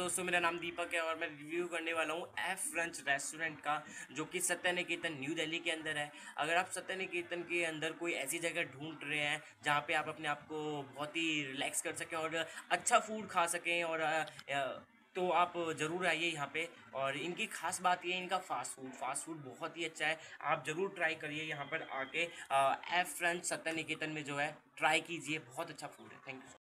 दोस्तों, मेरा नाम दीपक है और मैं रिव्यू करने वाला हूँ एफ़ फ्रेंच रेस्टोरेंट का, जो कि सत्य निकेतन न्यू दिल्ली के अंदर है। अगर आप सत्य निकेतन के अंदर कोई ऐसी जगह ढूंढ रहे हैं, जहाँ पे आप अपने आप को बहुत ही रिलैक्स कर सकें और अच्छा फ़ूड खा सकें और तो आप ज़रूर आइए यहाँ पे। और इनकी खास बात ये है, इनका फास्ट फ़ूड फास्ट फ़ूड बहुत ही अच्छा है। आप ज़रूर ट्राई करिए यहाँ पर आके एफ़ फ्रेंच सत्य निकेतन में जो है ट्राई कीजिए, बहुत अच्छा फ़ूड है। Thank you